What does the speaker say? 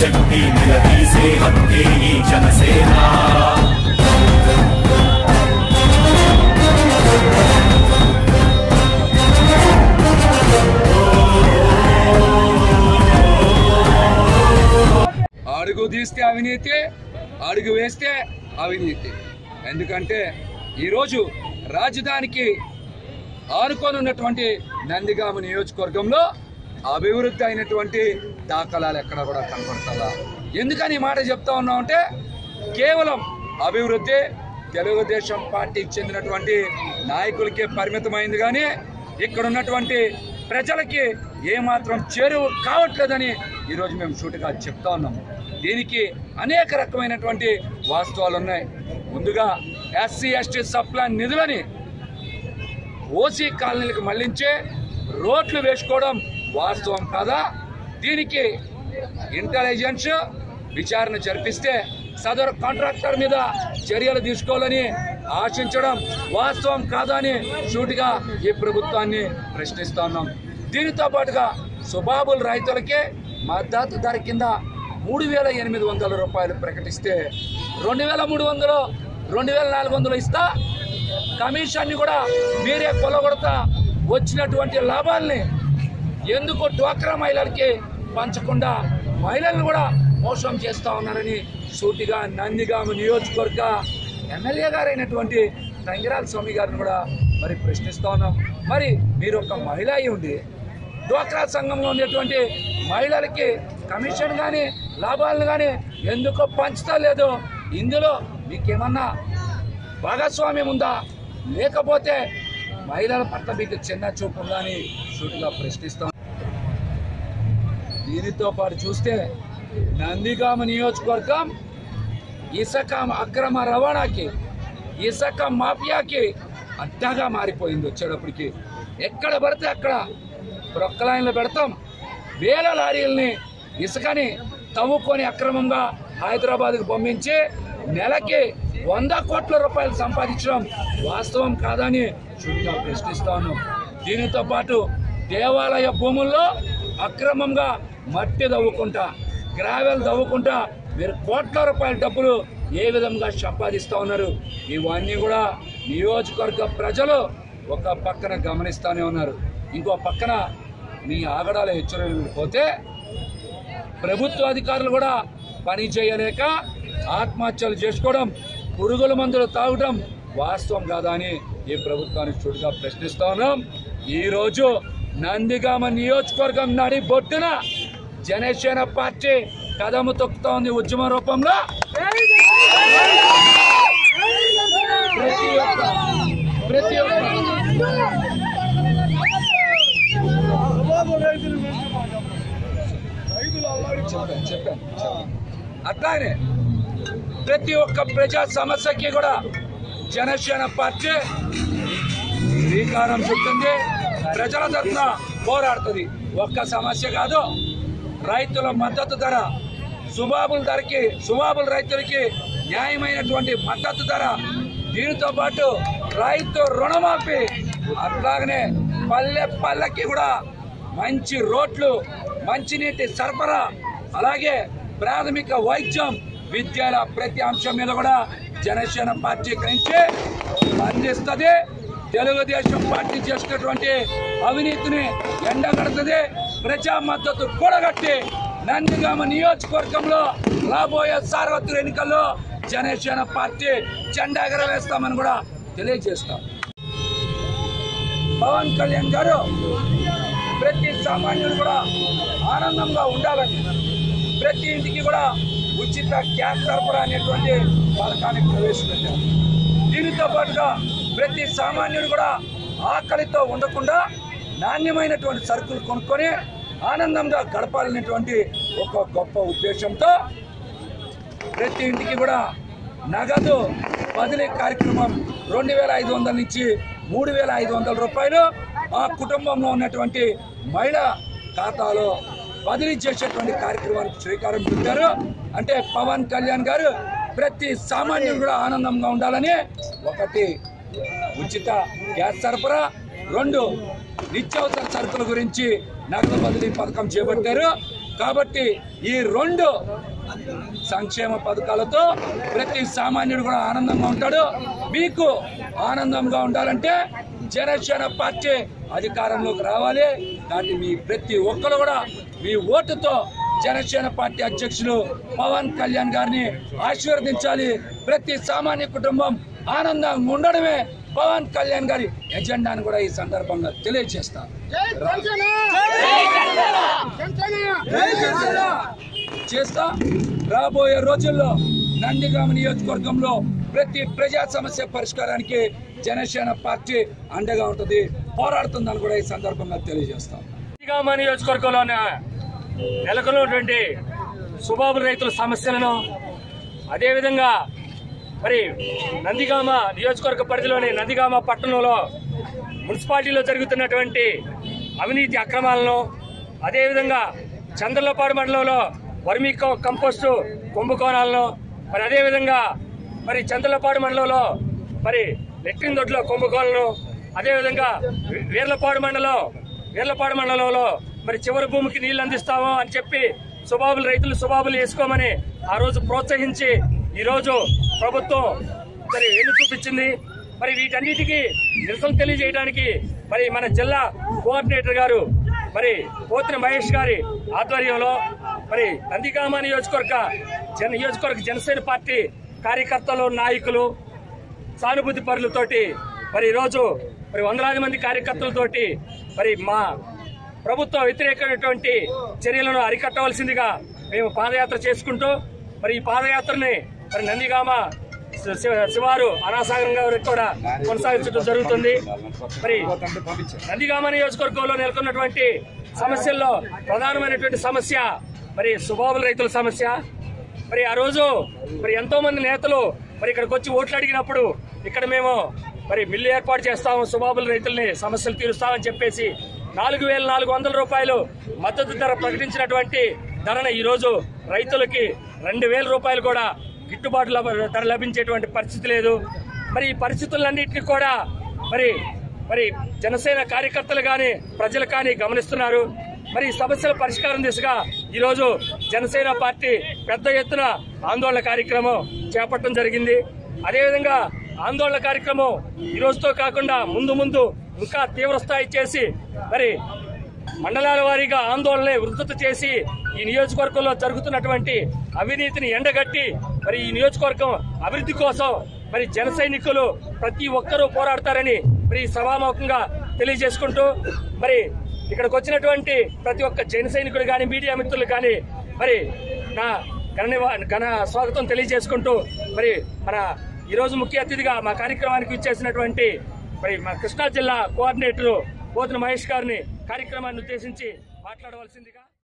శక్తి నిలదీసే హక్కే ఈ జనసేన. అడుగు తీస్తే అవినీతి అడుగు వేస్తే అవినీతి. ఎందుకంటే ఈరోజు రాజధానికి ఆనుకోనున్నటువంటి నందిగామ నియోజకవర్గంలో అభివృద్ధి అయినటువంటి దాఖలాలు ఎక్కడ కూడా కనపడతా ఎందుకని ఈ మాట చెప్తా ఉన్నామంటే కేవలం అభివృద్ధి తెలుగుదేశం పార్టీకి చెందినటువంటి నాయకులకే పరిమితమైంది కానీ ఇక్కడ ఉన్నటువంటి ప్రజలకి ఏమాత్రం చేరువు కావట్లేదని ఈరోజు మేము షూటుగా చెప్తా ఉన్నాము దీనికి అనేక రకమైనటువంటి వాస్తవాలు ఉన్నాయి. ముందుగా ఎస్సీ ఎస్టీ సప్లాన్ నిధులని ఓసీ కాలనీలకు మళ్ళించే రోడ్లు వేసుకోవడం వాస్తవం కాదా? దీనికి ఇంటెలిజెన్స్ విచారణ జరిపిస్తే సదరు కాంట్రాక్టర్ మీద చర్యలు తీసుకోవాలని ఆశించడం వాస్తవం కాదా అని సూటిగా ఈ ప్రభుత్వాన్ని ప్రశ్నిస్తా ఉన్నాం. దీనితో పాటుగా సుబాబుల్ రైతులకే మద్దతు ధర కింద మూడు వేల ఎనిమిది వందల రూపాయలు ప్రకటిస్తే రెండు వేల మూడు వందలు రెండు వేల నాలుగు వందలు ఇస్తా కమిషన్ని కూడా మీరే కొలగొడతా వచ్చినటువంటి లాభాల్ని ఎందుకు డ్వాక్రా మహిళలకి పంచకుండా మహిళలను కూడా మోసం చేస్తూ ఉన్నారని సూటిగా నందిగామ నియోజకవర్గ ఎమ్మెల్యే గారైనటువంటి తంగిరాల స్వామి గారిని కూడా మరి ప్రశ్నిస్తూ ఉన్నాం. మరి మీరు ఒక మహిళ అయి ఉండి డ్వాక్రా సంఘంలో ఉండేటువంటి మహిళలకి కమిషన్ కానీ లాభాలను కానీ ఎందుకు పంచుతా లేదు ఇందులో మీకేమన్నా భాగస్వామ్యం ఉందా? లేకపోతే మహిళల పట్ల మీకు చిన్న చూపు ఉందా అని సూటిగా ప్రశ్నిస్తాం దీనితో పాటు చూస్తే నందిగామ నియోజకవర్గం ఇసుక అక్రమ రవాణాకి ఇసుక మాఫియాకి అడ్డగా మారిపోయింది వచ్చేటప్పటికి. ఎక్కడ పడితే అక్కడ ప్రొక్కలైన్లు పెడతాం. వేల లారీలని ఇసుకని తవ్వుకొని అక్రమంగా హైదరాబాద్కు పంపించి నెలకి వంద కోట్ల రూపాయలు సంపాదించడం వాస్తవం కాదని చుట్టూ ప్రశ్నిస్తాను. దీనితో పాటు దేవాలయ భూముల్లో అక్రమంగా మట్టి తవ్వుకుంటా గ్రావెల్ దవ్వుకుంటా మీరు కోట్ల రూపాయల డబ్బులు ఏ విధంగా సంపాదిస్తూ ఉన్నారు? ఇవన్నీ కూడా నియోజకవర్గ ప్రజలు ఒక పక్కన గమనిస్తూనే ఉన్నారు. ఇంకో పక్కన మీ ఆగడాల హెచ్చరికలు పోతే ప్రభుత్వ అధికారులు కూడా పని చేయలేక ఆత్మహత్యలు చేసుకోవడం పురుగుల మందులు తాగడం వాస్తవం కాదా అని ఈ ప్రభుత్వాన్ని చూడగా ప్రశ్నిస్తా ఉన్నాం. ఈరోజు నందిగామ నియోజకవర్గం నడి బొట్టున జనసేన పార్టీ కదము తొక్కుతా ఉంది ఉద్యమ రూపంలో ప్రతి ఒక్క ప్రతి ఒక్క చెప్పాను చెప్పాను. అట్లానే ప్రతి ఒక్క ప్రజా సమస్యకి కూడా జనసేన పార్టీ శ్రీకారం చుట్టింది ప్రజల తరఫున పోరాడుతుంది. ఒక్క సమస్య కాదు రైతుల మద్దతు ధర. సుబాబుల ధరకి సుబాబుల రైతులకి న్యాయమైనటువంటి మద్దతు ధర. దీనితో పాటు రైతు రుణమాఫీ. అట్లాగనే పల్లె పల్లెకి కూడా మంచి రోడ్లు మంచినీటి సరఫరా అలాగే ప్రాథమిక వైద్యం విద్యల ప్రతి అంశం మీద కూడా జనసేన పార్టీ గురించి అందిస్తుంది తెలుగుదేశం పార్టీ చేసినటువంటి అవినీతిని ఎండగడుతుంది ప్రజా మద్దతు కూడగట్టి నందిగామ నియోజకవర్గంలో రాబోయే సార్వత్రిక ఎన్నికల్లో జనసేన పార్టీ జెండా ఎగరవేస్తామని కూడా తెలియజేస్తాం. పవన్ కళ్యాణ్ గారు ప్రతి సామాన్యుడు కూడా ఆనందంగా ఉండాలని ప్రతి ఇంటికి కూడా ఉచిత గ్యాస్ సరఫరా అనేటువంటి పథకాన్ని ప్రవేశపెట్టారు. దీనితో పాటుగా ప్రతి సామాన్యుడు కూడా ఆకలితో ఉండకుండా నాణ్యమైనటువంటి సరుకులు కొనుక్కొని ఆనందంగా గడపాలనేటువంటి ఒక గొప్ప ఉద్దేశంతో ప్రతి ఇంటికి కూడా నగదు బదిలీ కార్యక్రమం రెండు వేల ఐదు వందల నుంచి మూడు వేల ఐదు వందల రూపాయలు ఆ కుటుంబంలో ఉన్నటువంటి మహిళ ఖాతాలో బదిలీ చేసేటువంటి కార్యక్రమానికి శ్రీకారం చుట్టారు. అంటే పవన్ కళ్యాణ్ గారు ప్రతి సామాన్యుడు కూడా ఆనందంగా ఉండాలని ఒకటి ఉచిత గ్యాస్ సరఫరా. రెండు నిత్యావసర సరుకుల గురించి నగదు బదిలీ పథకం చేపట్టారు. కాబట్టి ఈ రెండు సంక్షేమ పథకాలతో ప్రతి సామాన్యుడు కూడా ఆనందంగా ఉంటాడు. మీకు ఆనందంగా ఉండాలంటే జనసేన పార్టీ అధికారంలోకి రావాలి. కాబట్టి మీ ప్రతి ఒక్కరు కూడా మీ ఓటుతో జనసేన పార్టీ అధ్యక్షులు పవన్ కళ్యాణ్ గారిని ఆశీర్వదించాలి. ప్రతి సామాన్య కుటుంబం ఆనందంగా ఉండడమే పవన్ కళ్యాణ్ గారి ఎజెండాను కూడా ఈ సందర్భంగా తెలియజేస్తాను చేస్తా. రాబోయే రోజుల్లో నందిగామ నియోజకవర్గంలో ప్రతి ప్రజా సమస్య పరిష్కారానికి జనసేన పార్టీ అండగా ఉంటుంది పోరాడుతుందని కూడా ఈ సందర్భంగా తెలియజేస్తాం. నందిగామ నియోజకవర్గంలో నెలకొన్నటువంటి సుబాబు రైతుల సమస్యలను అదేవిధంగా మరి నందిగామ నియోజకవర్గ పరిధిలోని నందిగామ పట్టణంలో మున్సిపాలిటీలో జరుగుతున్నటువంటి అవినీతి అక్రమాలను అదేవిధంగా చంద్రలపాడు మండలంలో వర్మీ కంపోస్టు కుంభకోణాలను మరి అదేవిధంగా మరి చంద్రలపాడు మండలంలో మరి లెట్రిన్ దొడ్లో కుంభకోణాలను అదేవిధంగా వీర్లపాడు మండలం వీర్లపాడు మండలంలో మరి చివరి భూమికి నీళ్ళు అందిస్తాము అని చెప్పి సుబాబులు రైతులు సుబాబులు వేసుకోమని ఆ రోజు ప్రోత్సహించి ఈరోజు ప్రభుత్వం మరి ఎన్ను చూపించింది? మరి వీటన్నిటికీ నిరసన తెలియజేయడానికి మరి మన జిల్లా కోఆర్డినేటర్ గారు మరి పోతిన మహేష్ గారి ఆధ్వర్యంలో మరి నందిగామ నియోజకవర్గ జన నియోజకవర్గ జనసేన పార్టీ కార్యకర్తలు నాయకులు సానుభూతి పరులతోటి మరి ఈరోజు మరి వందలాది మంది కార్యకర్తలతోటి మరి మా ప్రభుత్వ వ్యతిరేకమైనటువంటి చర్యలను అరికట్టవలసిందిగా మేము పాదయాత్ర చేసుకుంటూ మరి ఈ పాదయాత్రని మరి నందిగామ శి- శివారు అనాసాగరంగా వరకు కూడా కొనసాగించడం జరుగుతుంది. మరి నందిగామ నియోజకవర్గంలో నెలకొన్నటువంటి సమస్యల్లో ప్రధానమైనటువంటి సమస్య మరి సుబాబుల రైతుల సమస్య. మరి ఆ రోజు మరి ఎంతో మంది నేతలు మరి ఇక్కడికి వచ్చి ఓట్లు అడిగినప్పుడు ఇక్కడ మేము మరి మిల్లు ఏర్పాటు చేస్తాము సుబాబుల రైతుల్ని సమస్యలు తీరుస్తామని చెప్పేసి నాలుగు వేల నాలుగు వందల రూపాయలు మద్దతు ధర ప్రకటించినటువంటి ధరను ఈరోజు రైతులకి రెండు వేల రూపాయలు కూడా గిట్టుబాటు ధర లభించేటువంటి పరిస్థితి లేదు. మరి ఈ పరిస్థితులన్నింటినీ కూడా మరి మరి జనసేన కార్యకర్తలు కానీ ప్రజలు కానీ గమనిస్తున్నారు. మరి సమస్యల పరిష్కారం దిశగా ఈరోజు జనసేన పార్టీ పెద్ద ఎత్తున ఆందోళన కార్యక్రమం చేపట్టడం జరిగింది. అదేవిధంగా ఆందోళన కార్యక్రమం ఈ రోజుతో కాకుండా ముందు ముందు ఇంకా తీవ్రస్థాయి చేసి మరి మండలాల వారీగా ఆందోళన ఉధృత చేసి ఈ నియోజకవర్గంలో జరుగుతున్నటువంటి అవినీతిని ఎండగట్టి మరి ఈ నియోజకవర్గం అభివృద్ధి కోసం మరి జన సైనికులు ప్రతి ఒక్కరూ పోరాడతారని మరి సభాముఖంగా తెలియజేసుకుంటూ మరి ఇక్కడికి వచ్చినటువంటి ప్రతి ఒక్క జన సైనికుడు కానీ మీడియా మిత్రులు కానీ మరి నా ఘన ఘన స్వాగతం తెలియజేసుకుంటూ మరి మన ఈరోజు ముఖ్య అతిథిగా మా కార్యక్రమానికి ఇచ్చేసినటువంటి మరి మా కృష్ణా జిల్లా కోఆర్డినేటర్ పోతున మహేష్ గారిని కార్యక్రమాన్ని ఉద్దేశించి మాట్లాడవలసిందిగా